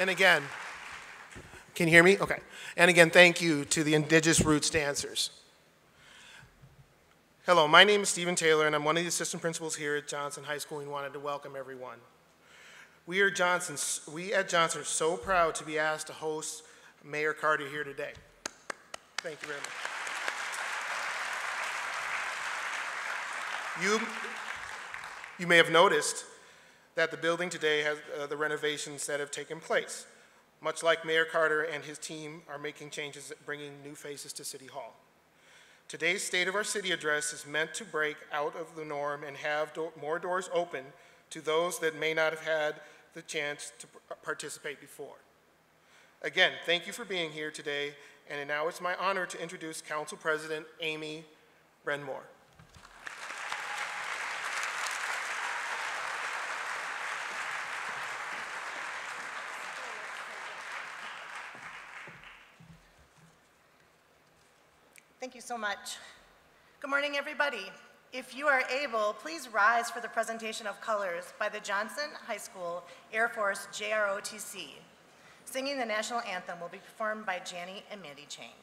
And again, can you hear me? Okay. And again, thank you to the Indigenous Roots dancers. Hello, my name is Stephen Taylor, and I'm one of the assistant principals here at Johnson High School. We wanted to welcome everyone. We, are Johnson, we at Johnson are so proud to be asked to host Mayor Carter here today. Thank you very much. You, you may have noticed that the building today has uh, the renovations that have taken place. Much like Mayor Carter and his team are making changes, bringing new faces to City Hall. Today's State of Our City address is meant to break out of the norm and have do more doors open to those that may not have had the chance to participate before. Again, thank you for being here today, and now it's my honor to introduce Council President Amy Brendmoen. Thank you so much. Good morning, everybody. If you are able, please rise for the presentation of colors by the Johnson High School Air Force JROTC. Singing the national anthem will be performed by Janie and Mandy Chang.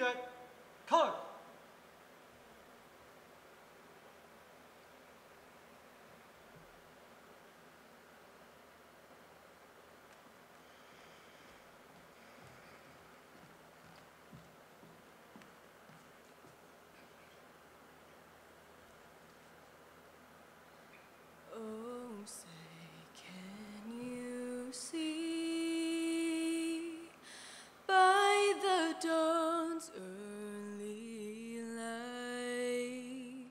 Present. Color. Oh, say, can you see by the dawn's early light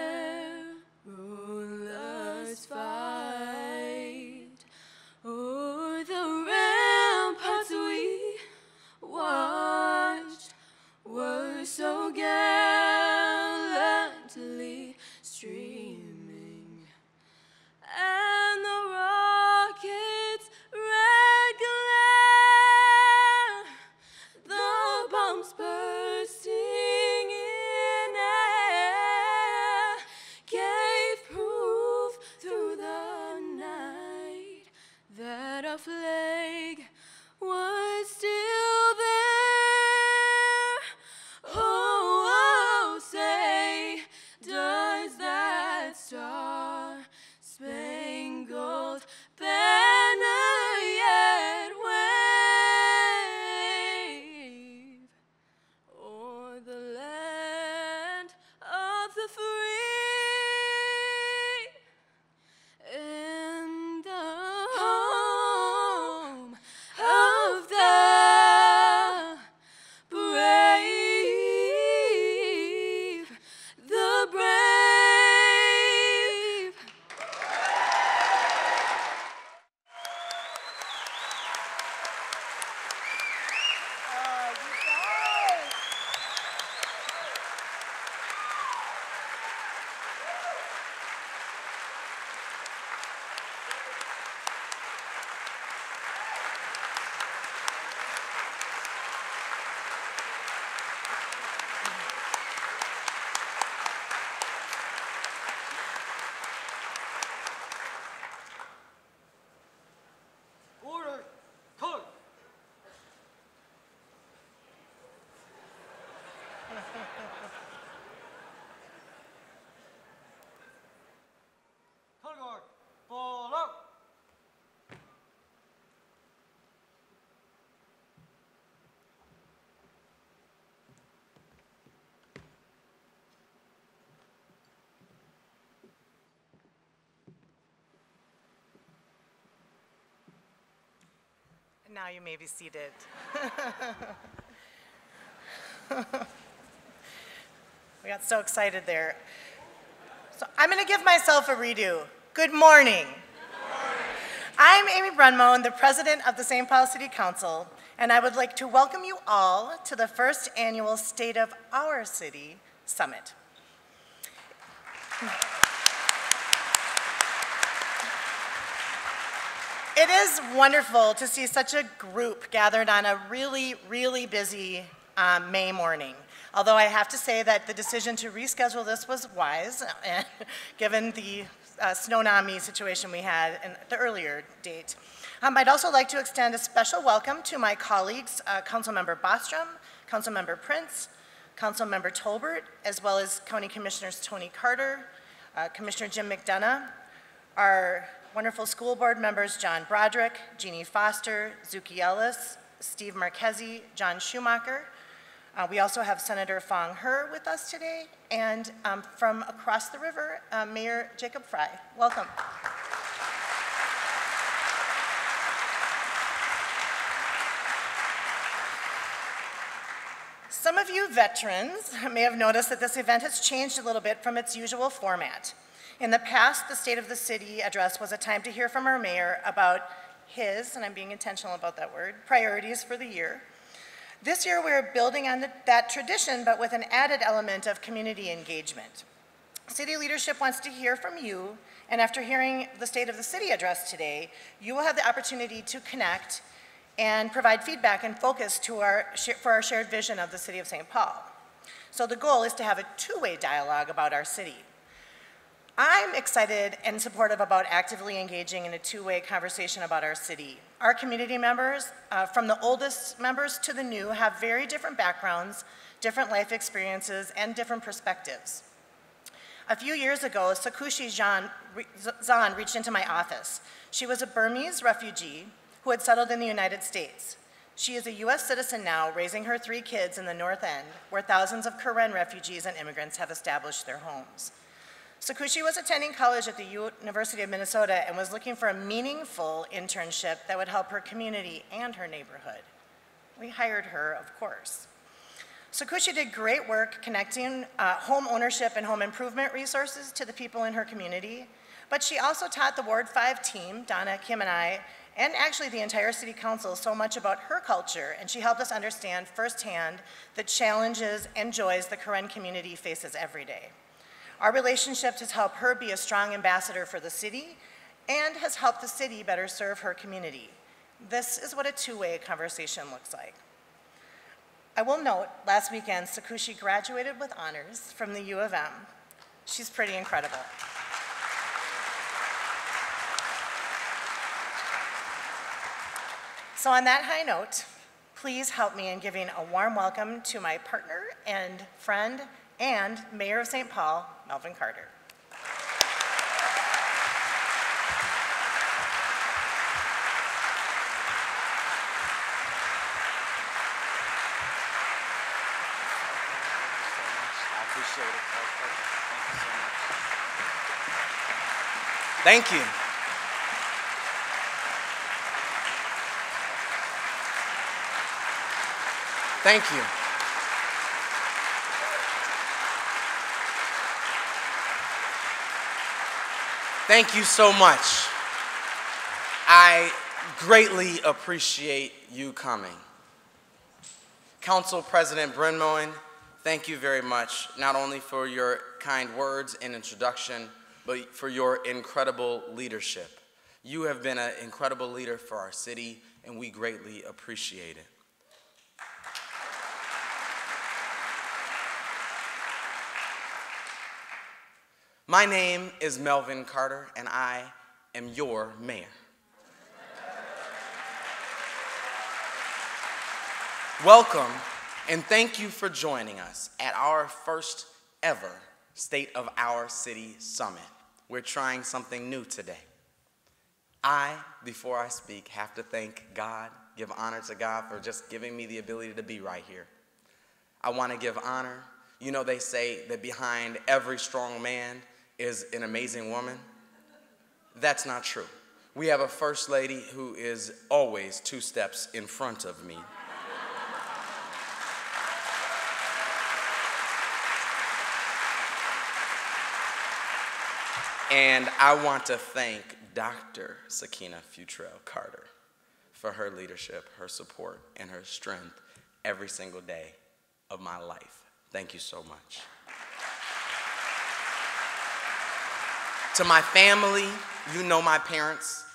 Now you may be seated. we got so excited there. So I'm going to give myself a redo. Good morning. I'm Amy Brendmoen, the president of the St. Paul City Council, and I would like to welcome you all to the first annual State of Our City Summit. It is wonderful to see such a group gathered on a really, really busy um, May morning. Although I have to say that the decision to reschedule this was wise, given the uh, tsunami situation we had in the earlier date. Um, I'd also like to extend a special welcome to my colleagues, uh, Councilmember Bostrom, Councilmember Prince, Councilmember Tolbert, as well as County Commissioners Tony Carter, uh, Commissioner Jim McDonough, our wonderful school board members John Broderick, Jeannie Foster, Zuki Ellis, Steve Marchese, John Schumacher. Uh, we also have Senator Foung Hawj with us today, and um, from across the river, uh, Mayor Jacob Frey. Welcome. Some of you veterans may have noticed that this event has changed a little bit from its usual format. In the past, the State of the City address was a time to hear from our mayor about his, and I'm being intentional about that word, priorities for the year. This year, we're building on the, that tradition, but with an added element of community engagement. City leadership wants to hear from you, and after hearing the State of the City address today, you will have the opportunity to connect and provide feedback and focus to our, for our shared vision of the City of St. Paul. So the goal is to have a two-way dialogue about our city. I'm excited and supportive about actively engaging in a two-way conversation about our city. Our community members, uh, from the oldest members to the new, have very different backgrounds, different life experiences, and different perspectives. A few years ago, Sakushi Zan reached into my office. She was a Burmese refugee who had settled in the United States. She is a U.S. citizen now, raising her three kids in the North End, where thousands of Karen refugees and immigrants have established their homes. Sakushi was attending college at the University of Minnesota and was looking for a meaningful internship that would help her community and her neighborhood. We hired her, of course. Sakushi did great work connecting uh, home ownership and home improvement resources to the people in her community, but she also taught the Ward 5 team, Donna, Kim, and I, and actually the entire city council so much about her culture, and she helped us understand firsthand the challenges and joys the Karen community faces every day. Our relationship has helped her be a strong ambassador for the city and has helped the city better serve her community. This is what a two-way conversation looks like. I will note, last weekend, Sakushi graduated with honors from the U of M. She's pretty incredible. So on that high note, please help me in giving a warm welcome to my partner and friend and Mayor of St. Paul, Melvin Carter. Thank you. Thank you. Thank you so much. I greatly appreciate you coming. Council President Brendmoen, thank you very much, not only for your kind words and introduction, but for your incredible leadership. You have been an incredible leader for our city, and we greatly appreciate it. My name is Melvin Carter, and I am your mayor. Welcome, and thank you for joining us at our first ever State of Our City Summit. We're trying something new today. I, before I speak, have to thank God, give honor to God for just giving me the ability to be right here. I want to give honor. You know, they say that behind every strong man is an amazing woman. That's not true. we have a First Lady who is always two steps in front of me. And I want to thank Dr. Sakeena Futrell Carter for her leadership, her support, and her strength every single day of my life. Thank you so much. To my family, you know my parents,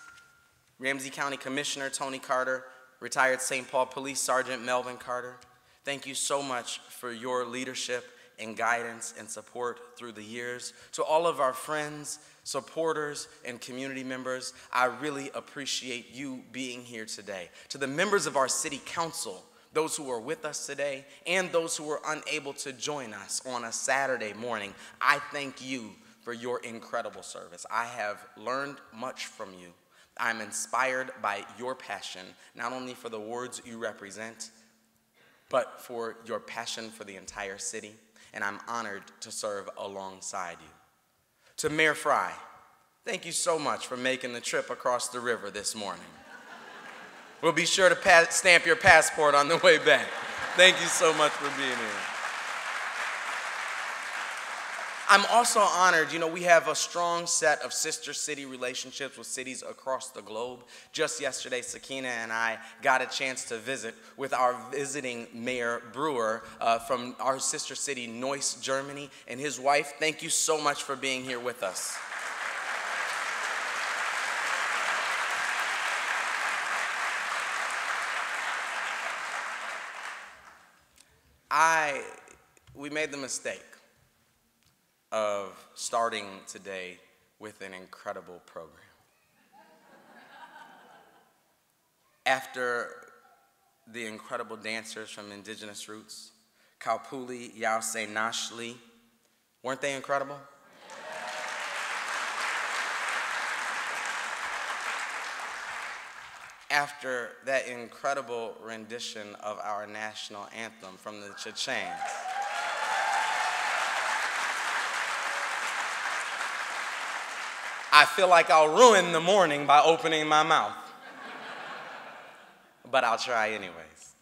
Ramsey County Commissioner Tony Carter, retired St. Paul Police Sergeant Melvin Carter. Thank you so much for your leadership and guidance and support through the years. To all of our friends, supporters, and community members, I really appreciate you being here today. To the members of our city council, those who are with us today, and those who were unable to join us on a Saturday morning, I thank you for your incredible service. I have learned much from you. I'm inspired by your passion, not only for the wards you represent, but for your passion for the entire city and I'm honored to serve alongside you. To Mayor Frey, thank you so much for making the trip across the river this morning. We'll be sure to stamp your passport on the way back. Thank you so much for being here. I'm also honored, you know, we have a strong set of sister city relationships with cities across the globe. Just yesterday, Sakeena and I got a chance to visit with our visiting Mayor Breuer uh, from our sister city, Neuss, Germany, and his wife. Thank you so much for being here with us. I, we made the mistake of starting today with an incredible program. After the incredible dancers from Indigenous Roots, Kaupuli, Yause Nashli, weren't they incredible? After that incredible rendition of our national anthem from the Chechens, I feel like I'll ruin the morning by opening my mouth. but I'll try anyways.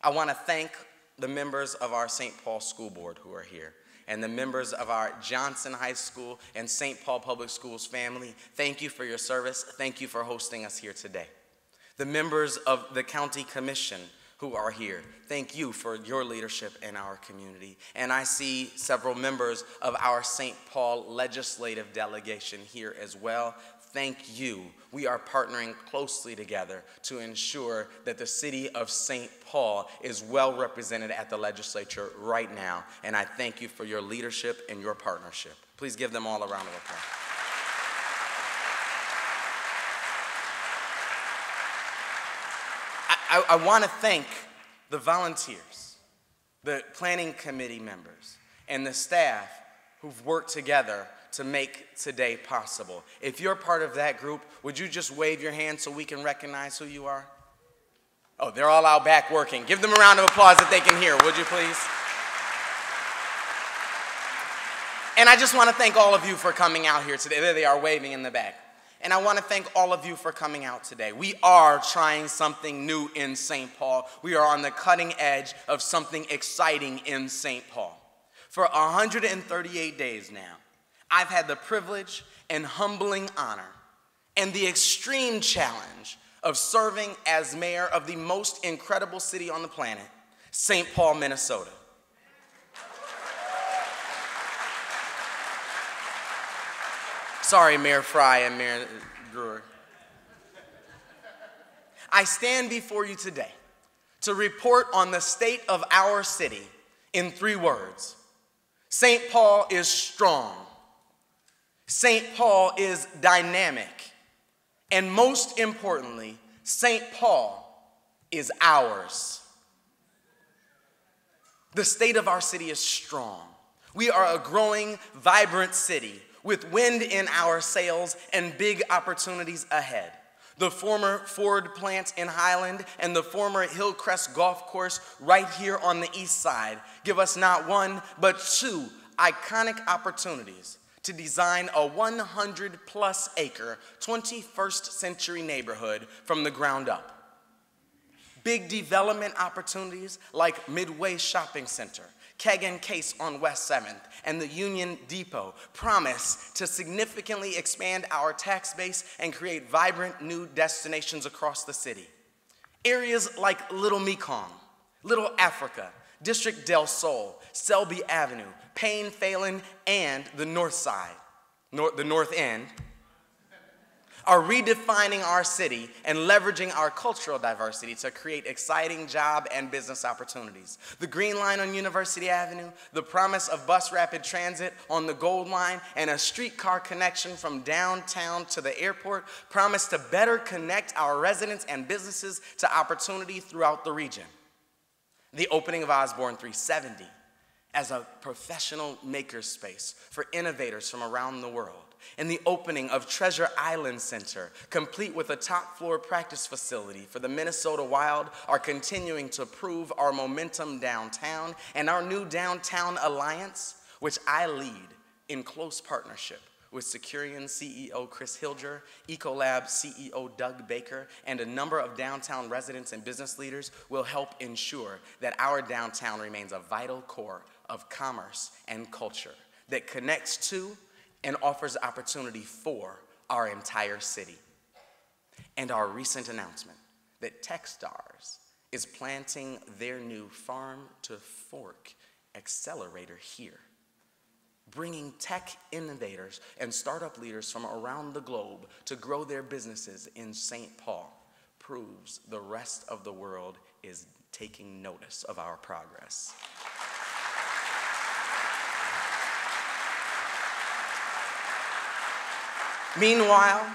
I want to thank the members of our St. Paul School Board who are here and the members of our Johnson High School and St. Paul Public Schools family. Thank you for your service. Thank you for hosting us here today. The members of the County Commission who are here. Thank you for your leadership in our community. And I see several members of our St. Paul legislative delegation here as well. Thank you. We are partnering closely together to ensure that the city of St. Paul is well represented at the legislature right now. And I thank you for your leadership and your partnership. Please give them all a round of applause. I, I want to thank the volunteers, the planning committee members, and the staff who've worked together to make today possible. If you're part of that group, would you just wave your hand so we can recognize who you are? Oh, they're all out back working. Give them a round of applause that they can hear, would you please? And I just want to thank all of you for coming out here today. There they are waving in the back. And I want to thank all of you for coming out today. We are trying something new in St. Paul. We are on the cutting edge of something exciting in St. Paul. For 138 days now, I've had the privilege and humbling honor and the extreme challenge of serving as mayor of the most incredible city on the planet, St. Paul, Minnesota. Sorry, Mayor Frey and Mayor Breuer. I stand before you today to report on the state of our city in three words St. Paul is strong, St. Paul is dynamic, and most importantly, St. Paul is ours. The state of our city is strong. We are a growing, vibrant city with wind in our sails and big opportunities ahead. The former Ford plant in Highland and the former Hillcrest Golf Course right here on the east side give us not one, but two iconic opportunities to design a 100 plus acre 21st century neighborhood from the ground up. Big development opportunities like Midway Shopping Center, Keg Case on West 7th, and the Union Depot promise to significantly expand our tax base and create vibrant new destinations across the city. Areas like Little Mekong, Little Africa, District Del Sol, Selby Avenue, Payne Phalen, and the North Side, the North End, are redefining our city and leveraging our cultural diversity to create exciting job and business opportunities. The Green Line on University Avenue, the promise of bus rapid transit on the Gold Line, and a streetcar connection from downtown to the airport promise to better connect our residents and businesses to opportunity throughout the region. The opening of Osborne 370 as a professional makerspace for innovators from around the world. And the opening of Treasure Island Center, complete with a top floor practice facility for the Minnesota Wild, are continuing to prove our momentum downtown and our new Downtown Alliance, which I lead in close partnership with Securian CEO Chris Hilger, Ecolab CEO Doug Baker, and a number of downtown residents and business leaders will help ensure that our downtown remains a vital core of commerce and culture that connects to and offers opportunity for our entire city. And our recent announcement that Techstars is planting their new farm to fork accelerator here, bringing tech innovators and startup leaders from around the globe to grow their businesses in St. Paul proves the rest of the world is taking notice of our progress. Meanwhile,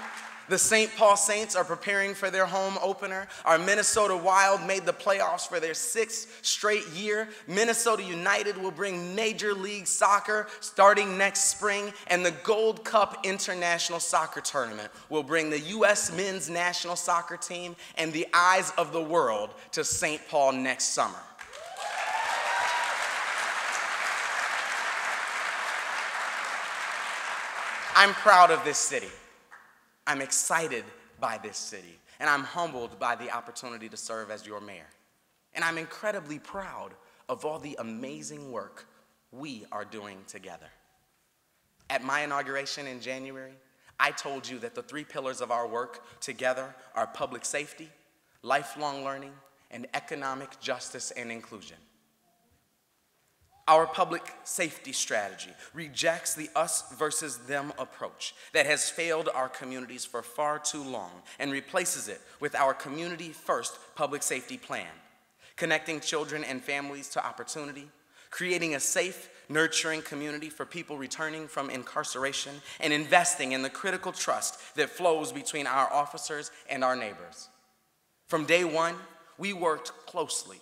the St. Paul Saints are preparing for their home opener. Our Minnesota Wild made the playoffs for their sixth straight year. Minnesota United will bring Major League Soccer starting next spring, and the Gold Cup International Soccer Tournament will bring the U.S. men's national soccer team and the eyes of the world to St. Paul next summer. I'm proud of this city. I'm excited by this city. And I'm humbled by the opportunity to serve as your mayor. And I'm incredibly proud of all the amazing work we are doing together. At my inauguration in January, I told you that the three pillars of our work together are public safety, lifelong learning, and economic justice and inclusion. Our public safety strategy rejects the us versus them approach that has failed our communities for far too long and replaces it with our community first public safety plan, connecting children and families to opportunity, creating a safe, nurturing community for people returning from incarceration, and investing in the critical trust that flows between our officers and our neighbors. From day one, we worked closely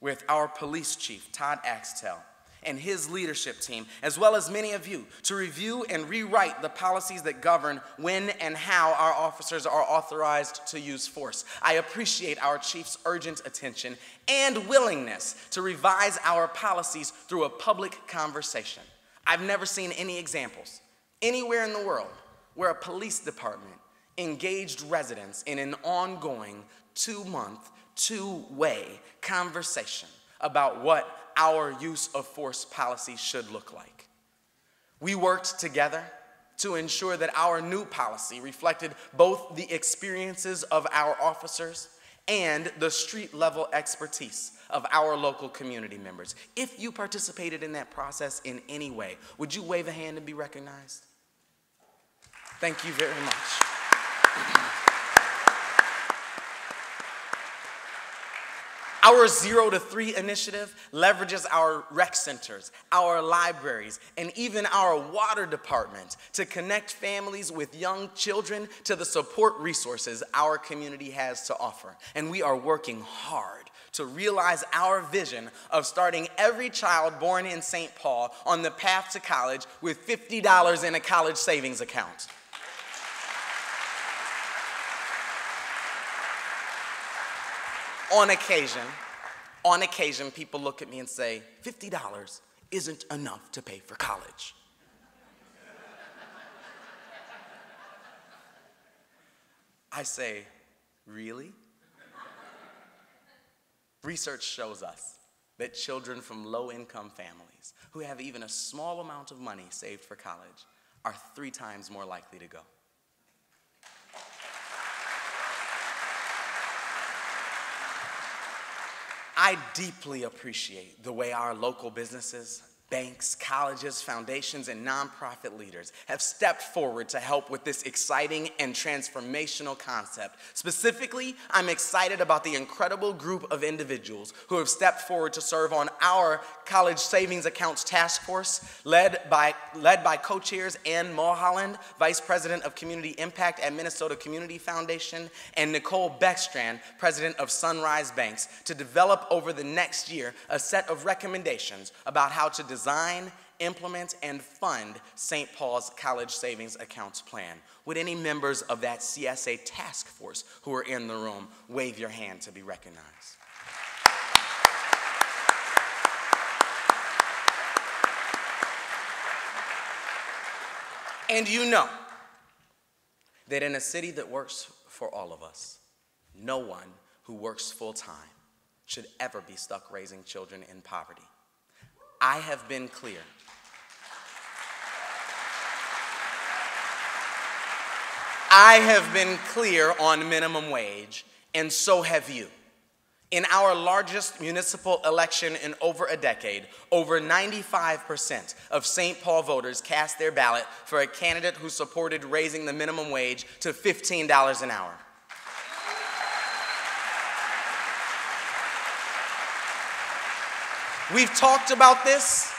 with our police chief, Todd Axtell, and his leadership team, as well as many of you, to review and rewrite the policies that govern when and how our officers are authorized to use force. I appreciate our chief's urgent attention and willingness to revise our policies through a public conversation. I've never seen any examples anywhere in the world where a police department engaged residents in an ongoing two month, two way conversation about what our use of force policy should look like. We worked together to ensure that our new policy reflected both the experiences of our officers and the street level expertise of our local community members. If you participated in that process in any way, would you wave a hand and be recognized? Thank you very much. Our zero to three initiative leverages our rec centers, our libraries, and even our water department to connect families with young children to the support resources our community has to offer. And we are working hard to realize our vision of starting every child born in St. Paul on the path to college with $50 in a college savings account. on occasion, on occasion, people look at me and say, $50 isn't enough to pay for college. I say, really? Research shows us that children from low income families who have even a small amount of money saved for college are three times more likely to go. I deeply appreciate the way our local businesses banks, colleges, foundations, and nonprofit leaders have stepped forward to help with this exciting and transformational concept. Specifically, I'm excited about the incredible group of individuals who have stepped forward to serve on our College Savings Accounts Task Force, led by, led by co-chairs Ann Mulholland, Vice President of Community Impact at Minnesota Community Foundation, and Nicole Beckstrand, President of Sunrise Banks, to develop over the next year a set of recommendations about how to design, implement, and fund St. Paul's College Savings Accounts Plan. Would any members of that CSA task force who are in the room wave your hand to be recognized? And you know that in a city that works for all of us, no one who works full time should ever be stuck raising children in poverty. I have been clear. I have been clear on minimum wage, and so have you. In our largest municipal election in over a decade, over 95% of St. Paul voters cast their ballot for a candidate who supported raising the minimum wage to $15 an hour. We've talked about this.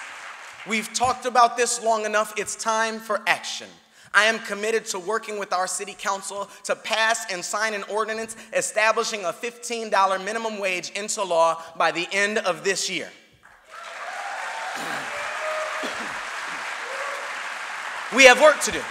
We've talked about this long enough. It's time for action. I am committed to working with our city council to pass and sign an ordinance establishing a $15 minimum wage into law by the end of this year. we have work to do.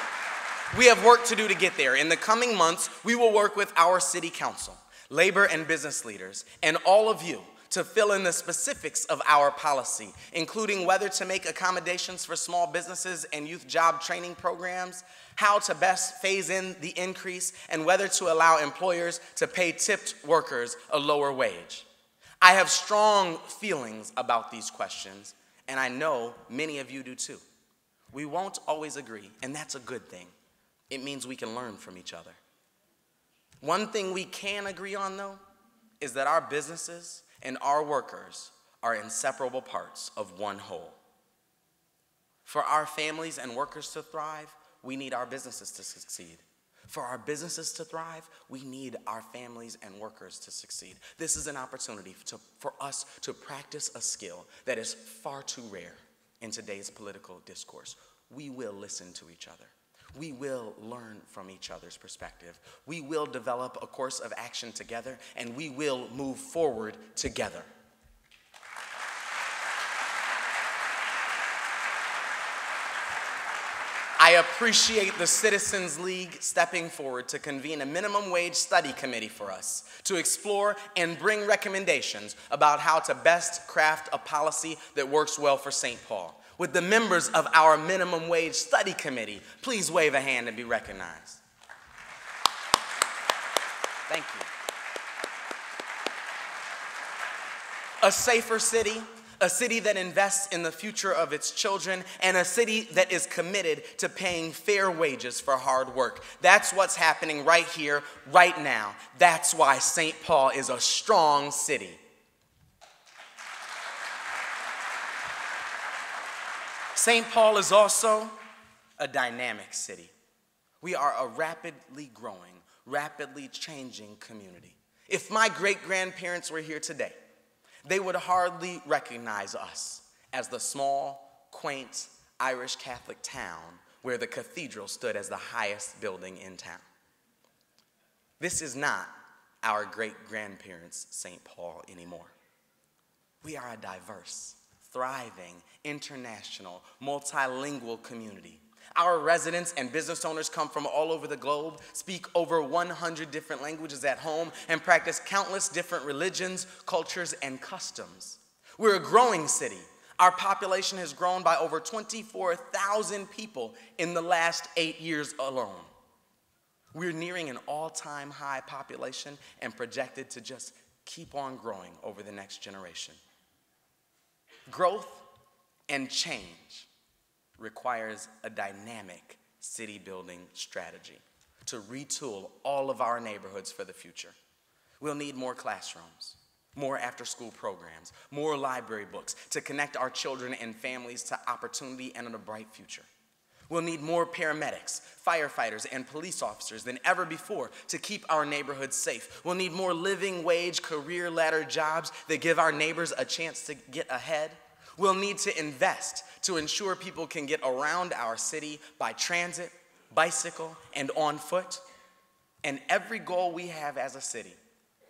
We have work to do to get there. In the coming months, we will work with our city council, labor and business leaders, and all of you to fill in the specifics of our policy, including whether to make accommodations for small businesses and youth job training programs, how to best phase in the increase, and whether to allow employers to pay tipped workers a lower wage. I have strong feelings about these questions, and I know many of you do too. We won't always agree, and that's a good thing. It means we can learn from each other. One thing we can agree on, though, is that our businesses and our workers are inseparable parts of one whole. For our families and workers to thrive, we need our businesses to succeed. For our businesses to thrive, we need our families and workers to succeed. This is an opportunity to, for us to practice a skill that is far too rare in today's political discourse. We will listen to each other. We will learn from each other's perspective. We will develop a course of action together, and we will move forward together. I appreciate the Citizens League stepping forward to convene a minimum wage study committee for us to explore and bring recommendations about how to best craft a policy that works well for St. Paul. Would the members of our minimum wage study committee please wave a hand and be recognized? Thank you. A safer city, a city that invests in the future of its children, and a city that is committed to paying fair wages for hard work. That's what's happening right here, right now. That's why St. Paul is a strong city. St. Paul is also a dynamic city. We are a rapidly growing, rapidly changing community. If my great grandparents were here today, they would hardly recognize us as the small, quaint Irish Catholic town where the cathedral stood as the highest building in town. This is not our great grandparents' St. Paul anymore. We are a diverse, thriving, international, multilingual community. Our residents and business owners come from all over the globe, speak over 100 different languages at home, and practice countless different religions, cultures, and customs. We're a growing city. Our population has grown by over 24,000 people in the last eight years alone. We're nearing an all time high population and projected to just keep on growing over the next generation. Growth and change requires a dynamic city building strategy to retool all of our neighborhoods for the future. We'll need more classrooms, more after school programs, more library books to connect our children and families to opportunity and a bright future. We'll need more paramedics, firefighters, and police officers than ever before to keep our neighborhoods safe. We'll need more living wage, career ladder jobs that give our neighbors a chance to get ahead. We'll need to invest to ensure people can get around our city by transit, bicycle, and on foot. And every goal we have as a city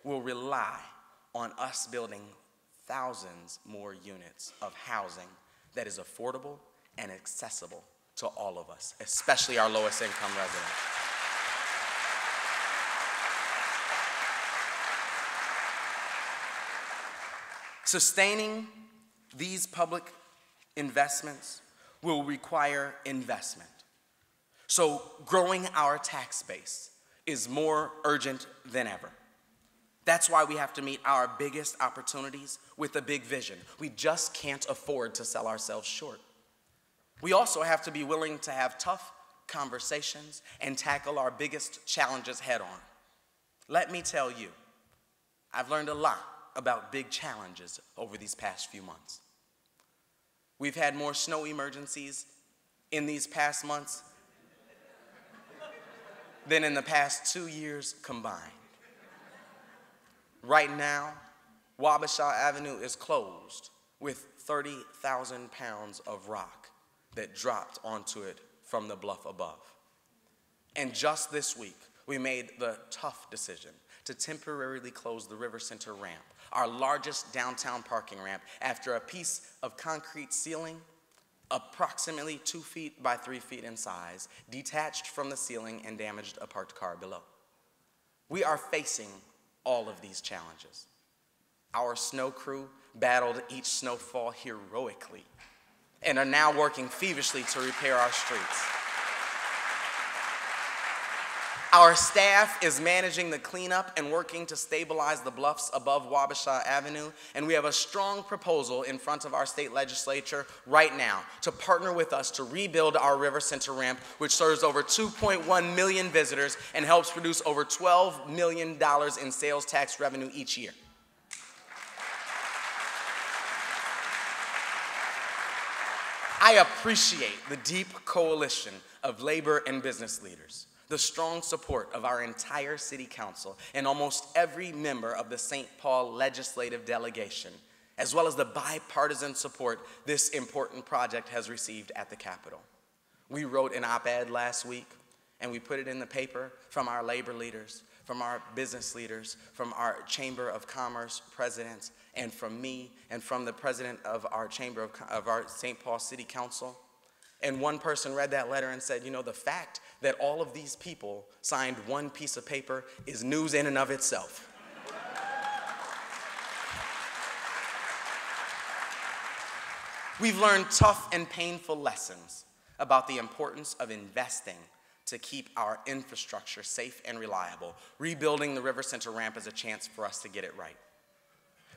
will rely on us building thousands more units of housing that is affordable and accessible to all of us, especially our lowest income residents. Sustaining these public investments will require investment. So, growing our tax base is more urgent than ever. That's why we have to meet our biggest opportunities with a big vision. We just can't afford to sell ourselves short. We also have to be willing to have tough conversations and tackle our biggest challenges head on. Let me tell you, I've learned a lot about big challenges over these past few months. We've had more snow emergencies in these past months than in the past two years combined. Right now, Wabasha Avenue is closed with 30,000 pounds of rock that dropped onto it from the bluff above. And just this week, we made the tough decision to temporarily close the RiverCentre ramp, our largest downtown parking ramp, after a piece of concrete ceiling, approximately two feet by three feet in size, detached from the ceiling and damaged a parked car below. We are facing all of these challenges. Our snow crew battled each snowfall heroically and are now working feverishly to repair our streets. Our staff is managing the cleanup and working to stabilize the bluffs above Wabasha Avenue, and we have a strong proposal in front of our state legislature right now to partner with us to rebuild our RiverCentre ramp, which serves over 2.1 million visitors and helps produce over $12 million in sales tax revenue each year. I appreciate the deep coalition of labor and business leaders, the strong support of our entire city council, and almost every member of the St. Paul legislative delegation, as well as the bipartisan support this important project has received at the Capitol. We wrote an op ed last week and we put it in the paper from our labor leaders, from our business leaders, from our Chamber of Commerce presidents, and from me and from the president of our Chamber of, of our St. Paul City Council. And one person read that letter and said, You know, the fact that all of these people signed one piece of paper is news in and of itself. We've learned tough and painful lessons about the importance of investing to keep our infrastructure safe and reliable. Rebuilding the RiverCentre ramp is a chance for us to get it right.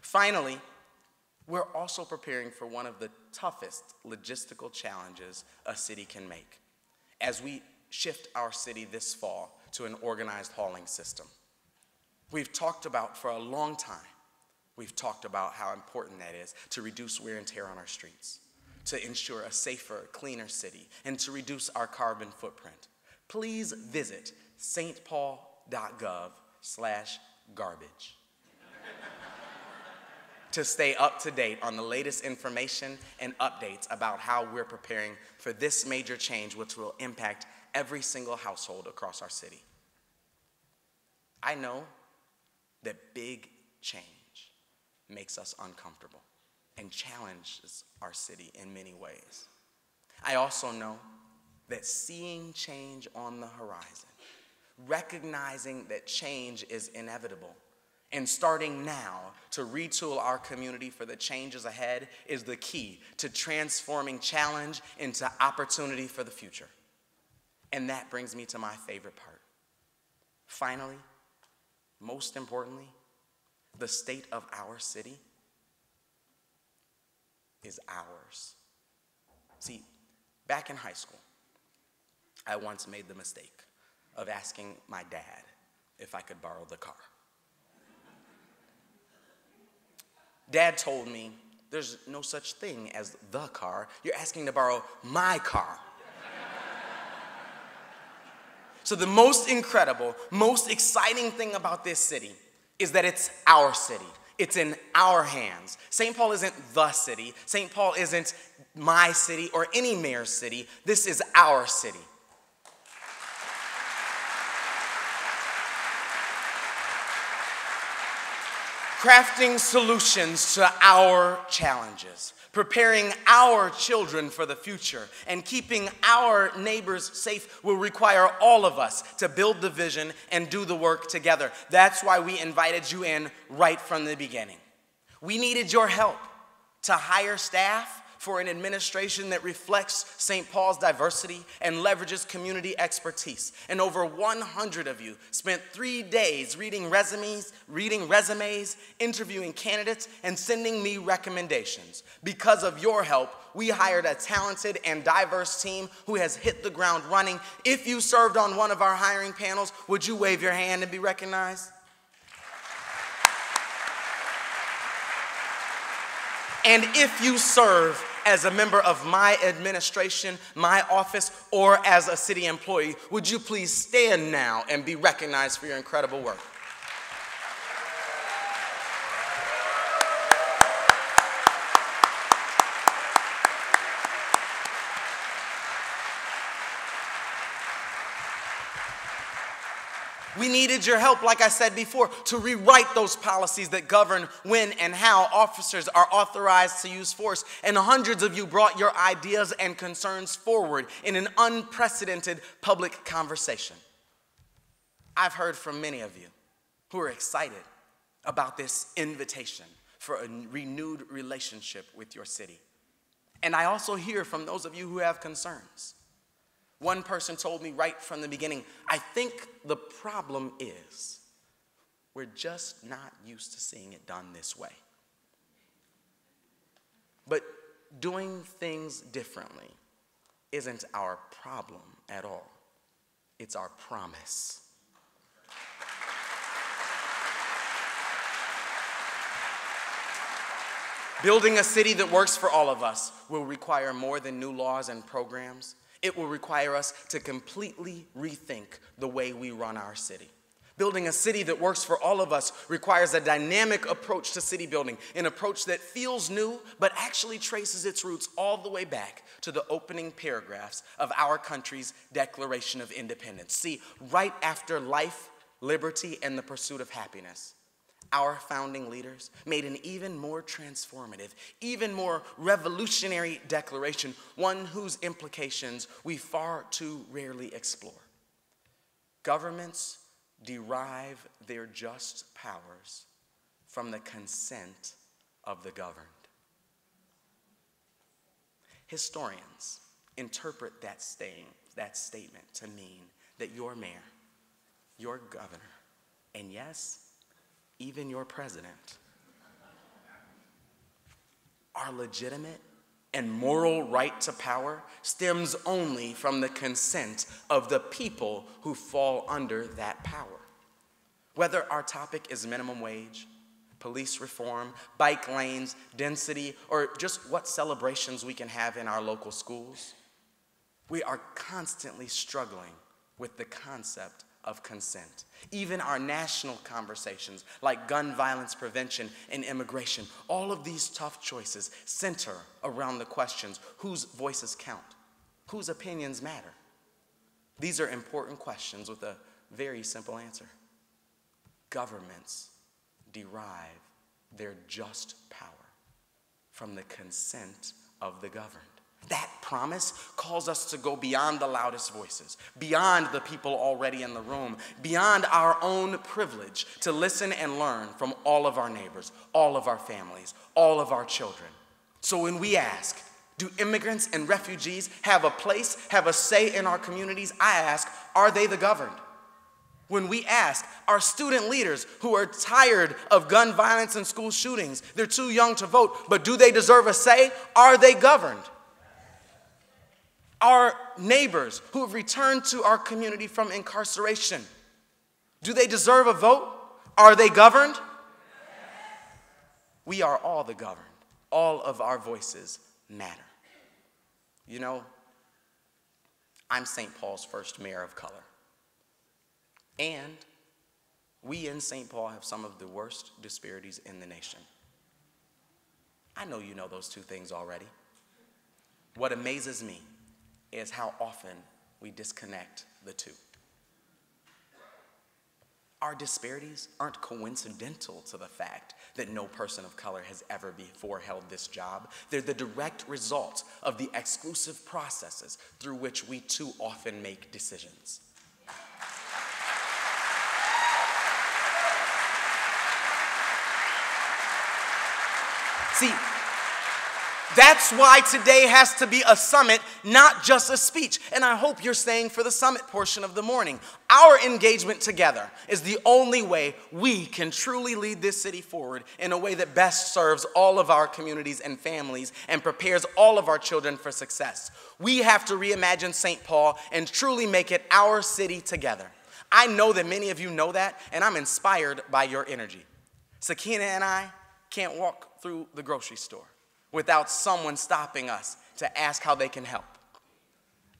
Finally, we're also preparing for one of the toughest logistical challenges a city can make as we shift our city this fall to an organized hauling system. We've talked about for a long time, we've talked about how important that is to reduce wear and tear on our streets, to ensure a safer, cleaner city, and to reduce our carbon footprint please visit stpaul.gov slash garbage to stay up to date on the latest information and updates about how we're preparing for this major change, which will impact every single household across our city. I know that big change makes us uncomfortable and challenges our city in many ways. I also know that seeing change on the horizon, recognizing that change is inevitable, and starting now to retool our community for the changes ahead is the key to transforming challenge into opportunity for the future. And that brings me to my favorite part finally, most importantly, the state of our city is ours. See, back in high school, I once made the mistake of asking my dad if I could borrow the car. Dad told me there's no such thing as the car. You're asking to borrow my car. so, the most incredible, most exciting thing about this city is that it's our city. It's in our hands. St. Paul isn't the city. St. Paul isn't my city or any mayor's city. This is our city. Crafting solutions to our challenges, preparing our children for the future, and keeping our neighbors safe will require all of us to build the vision and do the work together. That's why we invited you in right from the beginning. We needed your help to hire staff for an administration that reflects St. Paul's diversity and leverages community expertise. And over 100 of you spent three days reading resumes, reading resumes, interviewing candidates, and sending me recommendations. Because of your help, we hired a talented and diverse team who has hit the ground running. If you served on one of our hiring panels, would you wave your hand and be recognized? And if you serve as a member of my administration, my office, or as a city employee, would you please stand now and be recognized for your incredible work? We needed your help, like I said before, to rewrite those policies that govern when and how officers are authorized to use force. And hundreds of you brought your ideas and concerns forward in an unprecedented public conversation. I've heard from many of you who are excited about this invitation for a renewed relationship with your city. And I also hear from those of you who have concerns. One person told me right from the beginning, I think the problem is we're just not used to seeing it done this way. But doing things differently isn't our problem at all, it's our promise. Building a city that works for all of us will require more than new laws and programs. It will require us to completely rethink the way we run our city. Building a city that works for all of us requires a dynamic approach to city building, an approach that feels new but actually traces its roots all the way back to the opening paragraphs of our country's Declaration of Independence. See, right after life, liberty, and the pursuit of happiness, our founding leaders made an even more transformative, even more revolutionary declaration, one whose implications we far too rarely explore. Governments derive their just powers from the consent of the governed. Historians interpret that, staying, that statement to mean that your mayor, your governor, and yes, even your president, our legitimate and moral right to power stems only from the consent of the people who fall under that power. Whether our topic is minimum wage, police reform, bike lanes, density, or just what celebrations we can have in our local schools, we are constantly struggling with the concept of consent. Even our national conversations, like gun violence prevention and immigration, all of these tough choices center around the questions whose voices count, whose opinions matter. These are important questions with a very simple answer. Governments derive their just power from the consent of the governed. That promise calls us to go beyond the loudest voices, beyond the people already in the room, beyond our own privilege to listen and learn from all of our neighbors, all of our families, all of our children. So when we ask, do immigrants and refugees have a place, have a say in our communities? I ask, are they the governed? When we ask our student leaders who are tired of gun violence and school shootings, they're too young to vote, but do they deserve a say? Are they governed? Our neighbors who have returned to our community from incarceration, do they deserve a vote? Are they governed? We are all the governed. All of our voices matter. You know, I'm St. Paul's first mayor of color. And we in St. Paul have some of the worst disparities in the nation. I know you know those two things already. What amazes me is how often we disconnect the two. Our disparities aren't coincidental to the fact that no person of color has ever before held this job. They're the direct result of the exclusive processes through which we too often make decisions. See, that's why today has to be a summit, not just a speech. And I hope you're staying for the summit portion of the morning. Our engagement together is the only way we can truly lead this city forward in a way that best serves all of our communities and families and prepares all of our children for success. We have to reimagine St. Paul and truly make it our city together. I know that many of you know that, and I'm inspired by your energy. Sakeena and I can't walk through the grocery store without someone stopping us to ask how they can help.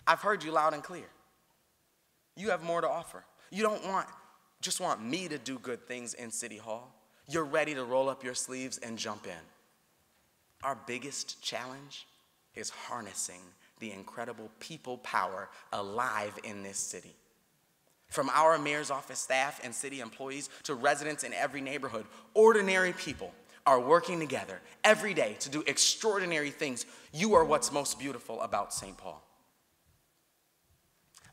I've heard you loud and clear. You have more to offer. You don't want just want me to do good things in City Hall. You're ready to roll up your sleeves and jump in. Our biggest challenge is harnessing the incredible people power alive in this city. From our mayor's office staff and city employees to residents in every neighborhood, ordinary people are working together every day to do extraordinary things. You are what's most beautiful about St. Paul.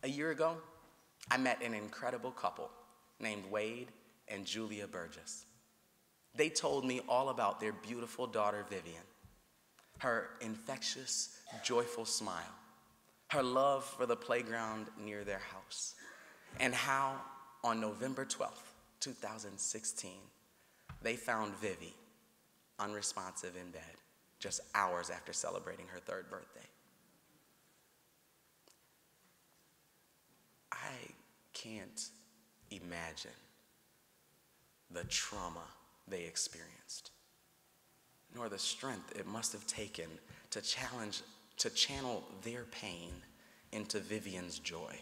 A year ago, I met an incredible couple named Wade and Julia Burgess. They told me all about their beautiful daughter, Vivian, her infectious, joyful smile, her love for the playground near their house, and how on November 12th, 2016, they found Vivi unresponsive in bed just hours after celebrating her third birthday. I can't imagine the trauma they experienced, nor the strength it must have taken to challenge, to channel their pain into Vivian's joy,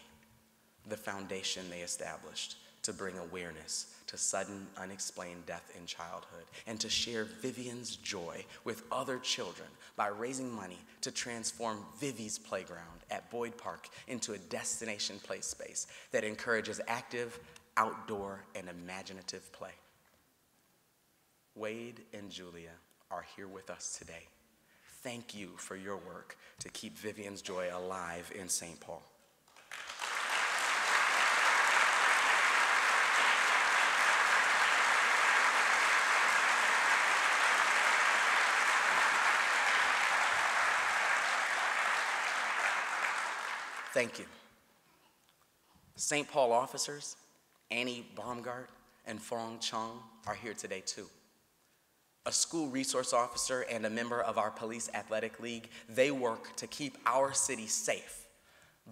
the foundation they established to bring awareness to sudden unexplained death in childhood and to share Vivian's joy with other children by raising money to transform Vivi's playground at Boyd Park into a destination play space that encourages active, outdoor, and imaginative play. Wade and Julia are here with us today. Thank you for your work to keep Vivian's joy alive in St. Paul. Thank you. St. Paul officers, Annie Baumgart and Fong Chung, are here today too. A school resource officer and a member of our police athletic league, they work to keep our city safe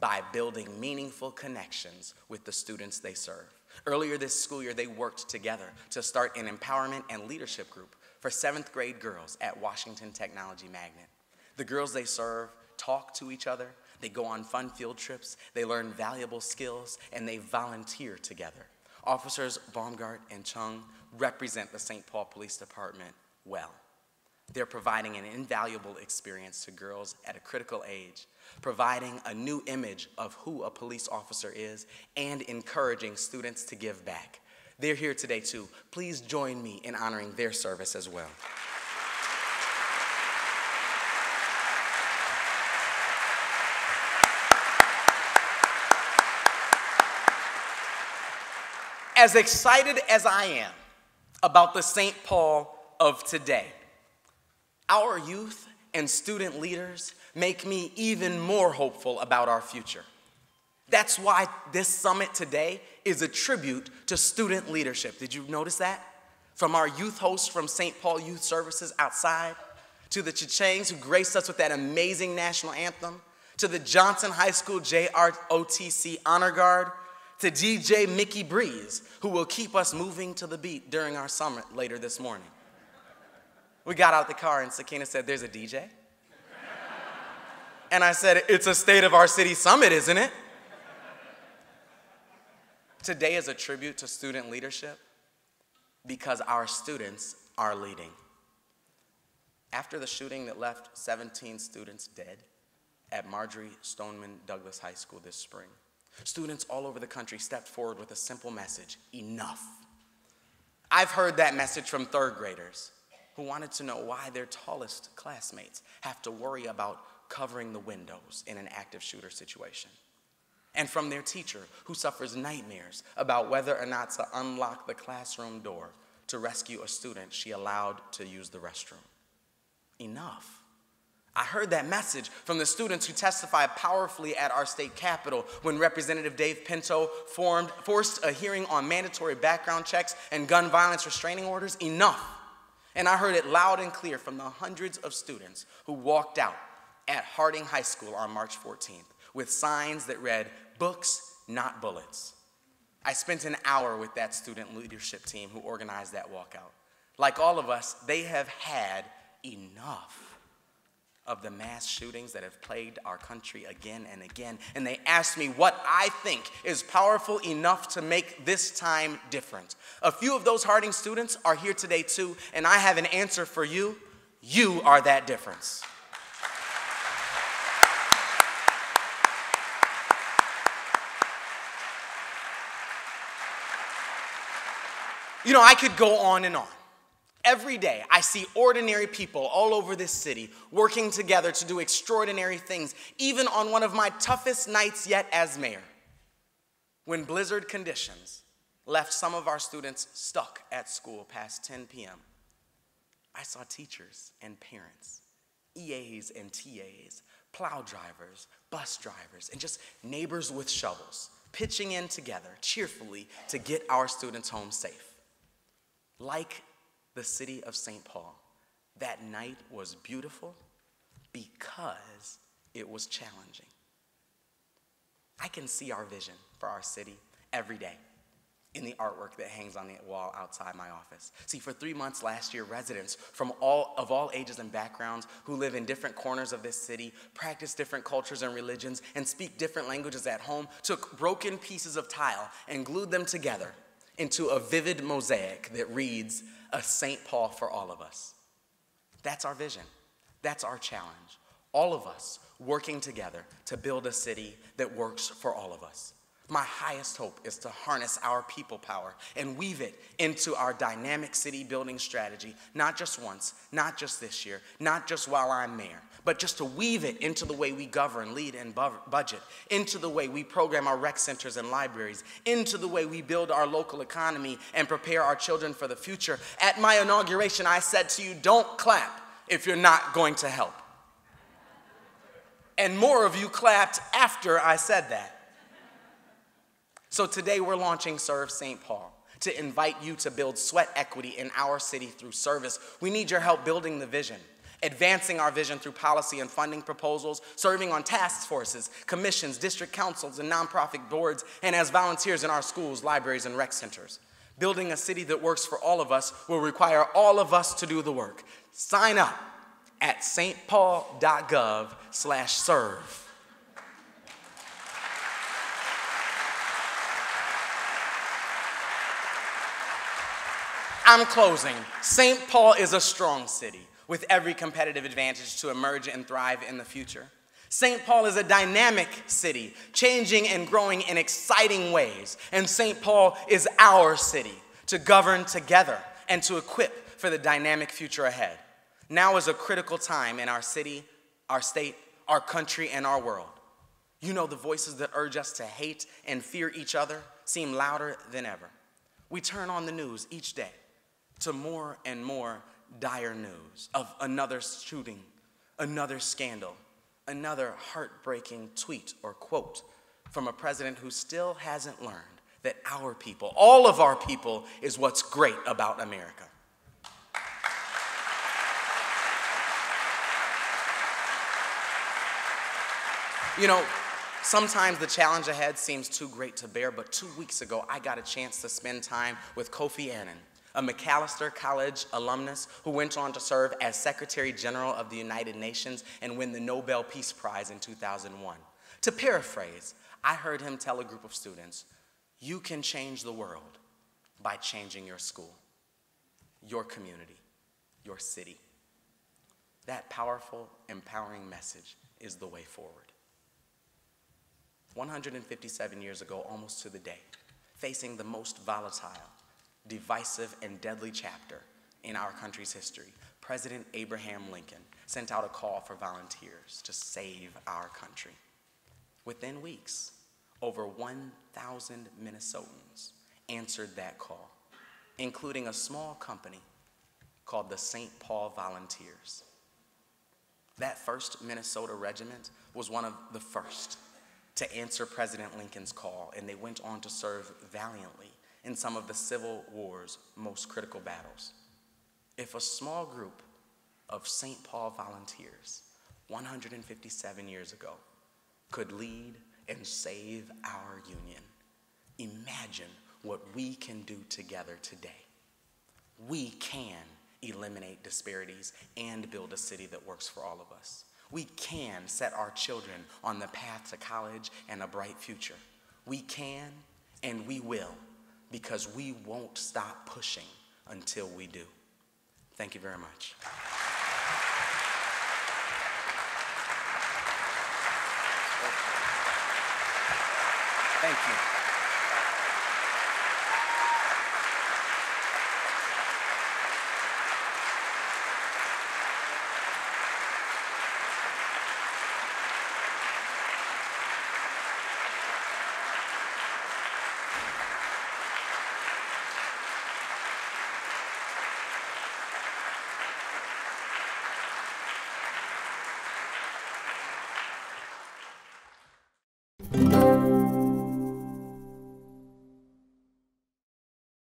by building meaningful connections with the students they serve. Earlier this school year, they worked together to start an empowerment and leadership group for seventh grade girls at Washington Technology Magnet. The girls they serve talk to each other, they go on fun field trips, they learn valuable skills, and they volunteer together. Officers Baumgart and Chung represent the St. Paul Police Department well. They're providing an invaluable experience to girls at a critical age, providing a new image of who a police officer is, and encouraging students to give back. They're here today too. Please join me in honoring their service as well. As excited as I am about the St. Paul of today, our youth and student leaders make me even more hopeful about our future. That's why this summit today is a tribute to student leadership. Did you notice that? From our youth hosts from St. Paul Youth Services outside, to the Chichangs who graced us with that amazing national anthem, to the Johnson High School JROTC Honor Guard, to DJ Mickey Breeze, who will keep us moving to the beat during our summit later this morning. We got out the car and Sakeena said, There's a DJ? And I said, It's a state of our city summit, isn't it? Today is a tribute to student leadership because our students are leading. After the shooting that left 17 students dead at Marjory Stoneman Douglas High School this spring, students all over the country stepped forward with a simple message enough. I've heard that message from third graders who wanted to know why their tallest classmates have to worry about covering the windows in an active shooter situation. And from their teacher who suffers nightmares about whether or not to unlock the classroom door to rescue a student she allowed to use the restroom. Enough. I heard that message from the students who testified powerfully at our state capitol when Representative Dave Pinto formed, forced a hearing on mandatory background checks and gun violence restraining orders. Enough. And I heard it loud and clear from the hundreds of students who walked out at Harding High School on March 14th with signs that read, Books, not bullets. I spent an hour with that student leadership team who organized that walkout. Like all of us, they have had enough of the mass shootings that have plagued our country again and again. And they asked me what I think is powerful enough to make this time different. A few of those Harding students are here today too, and I have an answer for you. You are that difference. You know, I could go on and on. Every day, I see ordinary people all over this city working together to do extraordinary things, even on one of my toughest nights yet as mayor. When blizzard conditions left some of our students stuck at school past 10 p.m., I saw teachers and parents, EAs and TAs, plow drivers, bus drivers, and just neighbors with shovels pitching in together cheerfully to get our students home safe. Like the city of St. Paul, that night was beautiful because it was challenging. I can see our vision for our city every day in the artwork that hangs on the wall outside my office. See, for three months last year, residents from all of all ages and backgrounds who live in different corners of this city, practice different cultures and religions, and speak different languages at home, took broken pieces of tile and glued them together into a vivid mosaic that reads, A St. Paul for all of us. That's our vision. That's our challenge. All of us working together to build a city that works for all of us. My highest hope is to harness our people power and weave it into our dynamic city building strategy, not just once, not just this year, not just while I'm mayor, but just to weave it into the way we govern, lead, and budget, into the way we program our rec centers and libraries, into the way we build our local economy and prepare our children for the future. At my inauguration, I said to you, don't clap if you're not going to help. And more of you clapped after I said that. So today we're launching Serve St. Paul to invite you to build sweat equity in our city through service. We need your help building the vision, advancing our vision through policy and funding proposals, serving on task forces, commissions, district councils, and nonprofit boards, and as volunteers in our schools, libraries, and rec centers. Building a city that works for all of us will require all of us to do the work. Sign up at stpaul.gov/serve. I'm closing. St. Paul is a strong city with every competitive advantage to emerge and thrive in the future. St. Paul is a dynamic city, changing and growing in exciting ways. And St. Paul is our city to govern together and to equip for the dynamic future ahead. Now is a critical time in our city, our state, our country, and our world. You know, the voices that urge us to hate and fear each other seem louder than ever. We turn on the news each day to more and more dire news of another shooting, another scandal, another heartbreaking tweet or quote from a president who still hasn't learned that our people, all of our people, is what's great about America. You know, sometimes the challenge ahead seems too great to bear, but two weeks ago I got a chance to spend time with Kofi Annan, a Macalester College alumnus who went on to serve as Secretary General of the United Nations and win the Nobel Peace Prize in 2001. To paraphrase, I heard him tell a group of students, You can change the world by changing your school, your community, your city. That powerful, empowering message is the way forward. 157 years ago, almost to the day, facing the most volatile, divisive, and deadly chapter in our country's history, President Abraham Lincoln sent out a call for volunteers to save our country. Within weeks, over 1,000 Minnesotans answered that call, including a small company called the St. Paul Volunteers. That first Minnesota regiment was one of the first to answer President Lincoln's call, and they went on to serve valiantly in some of the Civil War's most critical battles. If a small group of St. Paul volunteers 157 years ago could lead and save our union, imagine what we can do together today. We can eliminate disparities and build a city that works for all of us. We can set our children on the path to college and a bright future. We can and we will because we won't stop pushing until we do. Thank you very much. Thank you.